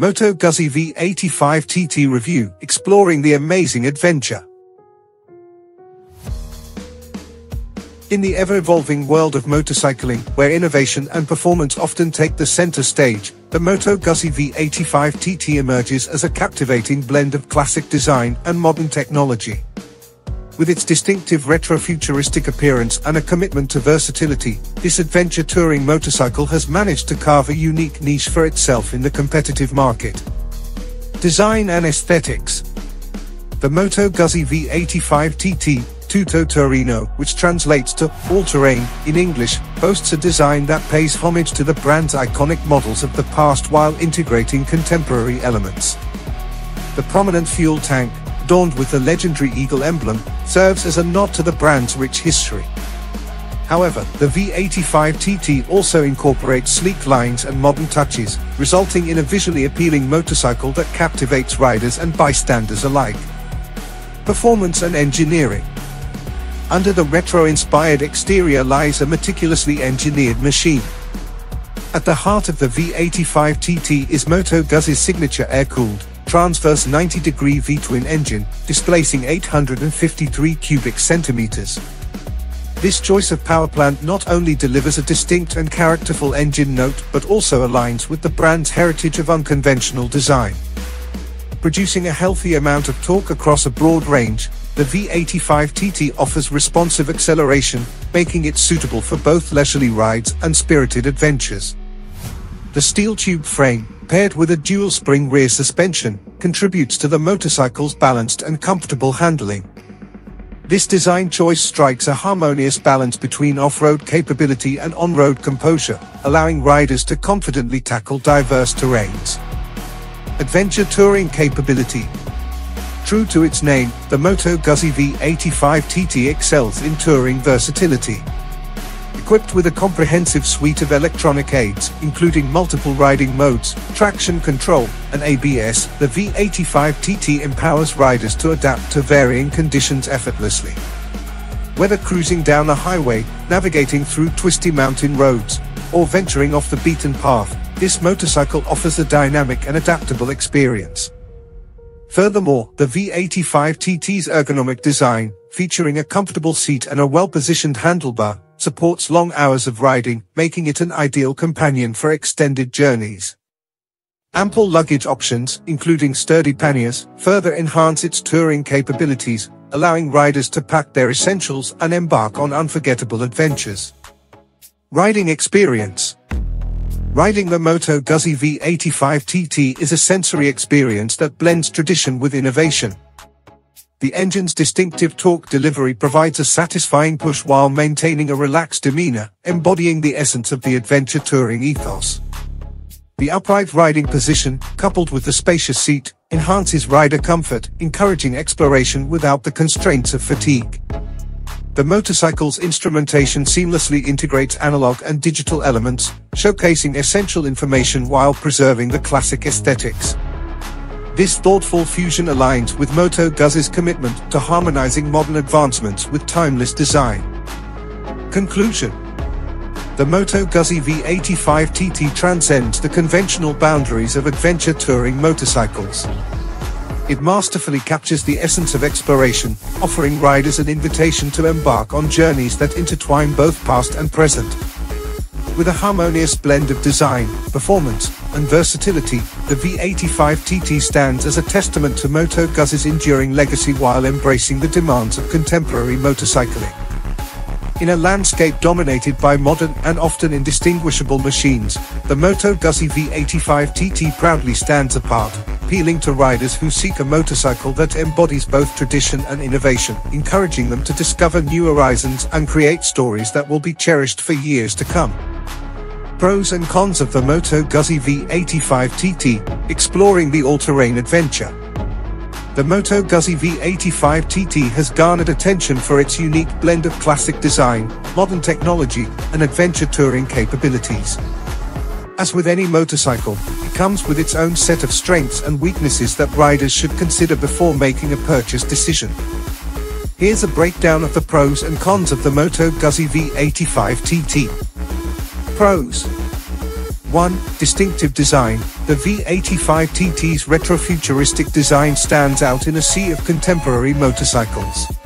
Moto Guzzi V85 TT Review, exploring the amazing adventure. In the ever-evolving world of motorcycling, where innovation and performance often take the center stage, the Moto Guzzi V85 TT emerges as a captivating blend of classic design and modern technology. With its distinctive retro-futuristic appearance and a commitment to versatility, this adventure touring motorcycle has managed to carve a unique niche for itself in the competitive market. Design and Aesthetics The Moto Guzzi V85 TT, Tutto Terreno, which translates to all-terrain in English, boasts a design that pays homage to the brand's iconic models of the past while integrating contemporary elements. The prominent fuel tank, adorned with the legendary eagle emblem, serves as a nod to the brand's rich history. However, the V85 TT also incorporates sleek lines and modern touches, resulting in a visually appealing motorcycle that captivates riders and bystanders alike. Performance and Engineering Under the retro-inspired exterior lies a meticulously engineered machine. At the heart of the V85 TT is Moto Guzzi's signature air-cooled, transverse 90-degree V-twin engine, displacing 853 cubic centimeters. This choice of power plant not only delivers a distinct and characterful engine note but also aligns with the brand's heritage of unconventional design. Producing a healthy amount of torque across a broad range, the V85 TT offers responsive acceleration, making it suitable for both leisurely rides and spirited adventures. The steel tube frame, paired with a dual-spring rear suspension, contributes to the motorcycle's balanced and comfortable handling. This design choice strikes a harmonious balance between off-road capability and on-road composure, allowing riders to confidently tackle diverse terrains. Adventure Touring Capability True to its name, the Moto Guzzi V85 TT excels in touring versatility. Equipped with a comprehensive suite of electronic aids, including multiple riding modes, traction control, and ABS, the V85 TT empowers riders to adapt to varying conditions effortlessly. Whether cruising down a highway, navigating through twisty mountain roads, or venturing off the beaten path, this motorcycle offers a dynamic and adaptable experience. Furthermore, the V85 TT's ergonomic design, featuring a comfortable seat and a well-positioned handlebar, supports long hours of riding, making it an ideal companion for extended journeys. Ample luggage options, including sturdy panniers, further enhance its touring capabilities, allowing riders to pack their essentials and embark on unforgettable adventures. Riding Experience Riding the Moto Guzzi V85 TT is a sensory experience that blends tradition with innovation. The engine's distinctive torque delivery provides a satisfying push while maintaining a relaxed demeanor, embodying the essence of the adventure touring ethos. The upright riding position, coupled with the spacious seat, enhances rider comfort, encouraging exploration without the constraints of fatigue. The motorcycle's instrumentation seamlessly integrates analog and digital elements, showcasing essential information while preserving the classic aesthetics. This thoughtful fusion aligns with Moto Guzzi's commitment to harmonizing modern advancements with timeless design. Conclusion The Moto Guzzi V85 TT transcends the conventional boundaries of adventure touring motorcycles. It masterfully captures the essence of exploration, offering riders an invitation to embark on journeys that intertwine both past and present. With a harmonious blend of design, performance, and versatility, the V85 TT stands as a testament to Moto Guzzi's enduring legacy while embracing the demands of contemporary motorcycling. In a landscape dominated by modern and often indistinguishable machines, the Moto Guzzi V85 TT proudly stands apart, appealing to riders who seek a motorcycle that embodies both tradition and innovation, encouraging them to discover new horizons and create stories that will be cherished for years to come. Pros and cons of the Moto Guzzi V85 TT, exploring the all-terrain adventure. The Moto Guzzi V85 TT has garnered attention for its unique blend of classic design, modern technology, and adventure touring capabilities. As with any motorcycle, it comes with its own set of strengths and weaknesses that riders should consider before making a purchase decision. Here's a breakdown of the pros and cons of the Moto Guzzi V85 TT. Pros 1. Distinctive design. The V85 TT's retrofuturistic design stands out in a sea of contemporary motorcycles.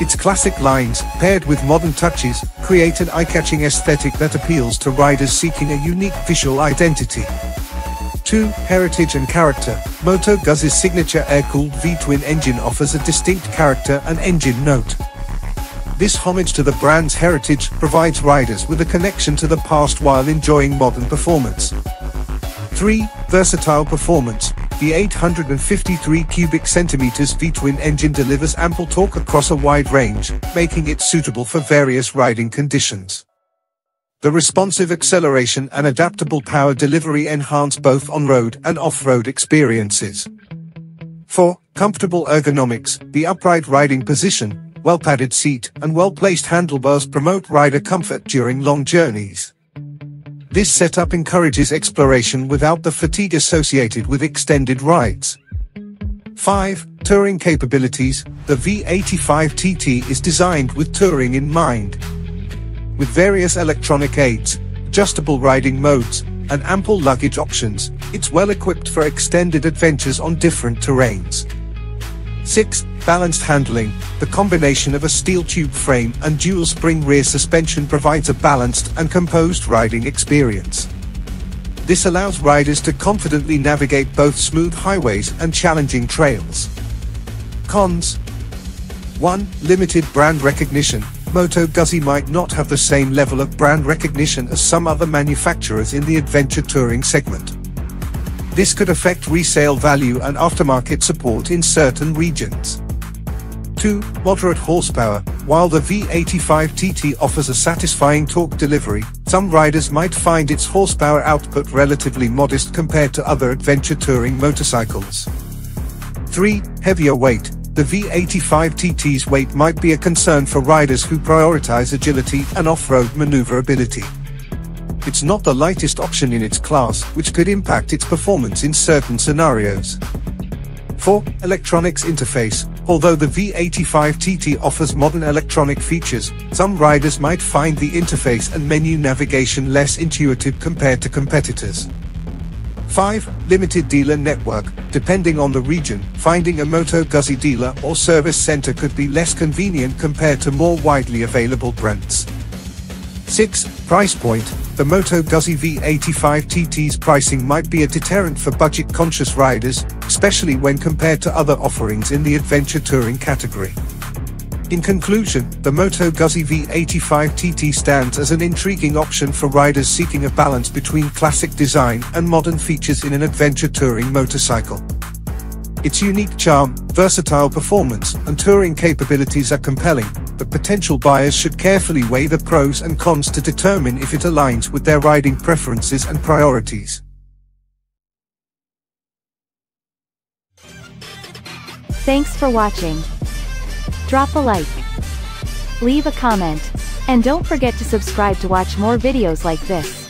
Its classic lines, paired with modern touches, create an eye-catching aesthetic that appeals to riders seeking a unique visual identity. 2. Heritage and character. Moto Guzzi's signature air-cooled V-twin engine offers a distinct character and engine note. This homage to the brand's heritage provides riders with a connection to the past while enjoying modern performance. 3. Versatile performance. The 853 cubic centimeters V-twin engine delivers ample torque across a wide range, making it suitable for various riding conditions. The responsive acceleration and adaptable power delivery enhance both on-road and off-road experiences. 4. Comfortable ergonomics. The upright riding position, well-padded seat, and well-placed handlebars promote rider comfort during long journeys. This setup encourages exploration without the fatigue associated with extended rides. 5. Touring capabilities. The V85 TT is designed with touring in mind. With various electronic aids, adjustable riding modes, and ample luggage options, it's well equipped for extended adventures on different terrains. 6. Balanced handling. The combination of a steel tube frame and dual spring rear suspension provides a balanced and composed riding experience. This allows riders to confidently navigate both smooth highways and challenging trails. Cons 1. Limited brand recognition. Moto Guzzi might not have the same level of brand recognition as some other manufacturers in the adventure touring segment. This could affect resale value and aftermarket support in certain regions. 2. Moderate horsepower. While the V85 TT offers a satisfying torque delivery, some riders might find its horsepower output relatively modest compared to other adventure touring motorcycles. 3. Heavier weight. The V85 TT's weight might be a concern for riders who prioritize agility and off-road maneuverability. It's not the lightest option in its class, which could impact its performance in certain scenarios. 4. Electronics interface. Although the V85 TT offers modern electronic features, some riders might find the interface and menu navigation less intuitive compared to competitors. 5. Limited dealer network. Depending on the region, finding a Moto Guzzi dealer or service center could be less convenient compared to more widely available brands. 6. Price point. The Moto Guzzi V85 TT's pricing might be a deterrent for budget-conscious riders, especially when compared to other offerings in the adventure touring category. In conclusion, the Moto Guzzi V85 TT stands as an intriguing option for riders seeking a balance between classic design and modern features in an adventure touring motorcycle. Its unique charm, versatile performance, and touring capabilities are compelling, but potential buyers should carefully weigh the pros and cons to determine if it aligns with their riding preferences and priorities. Thanks for watching. Drop a like. Leave a comment. And don't forget to subscribe to watch more videos like this.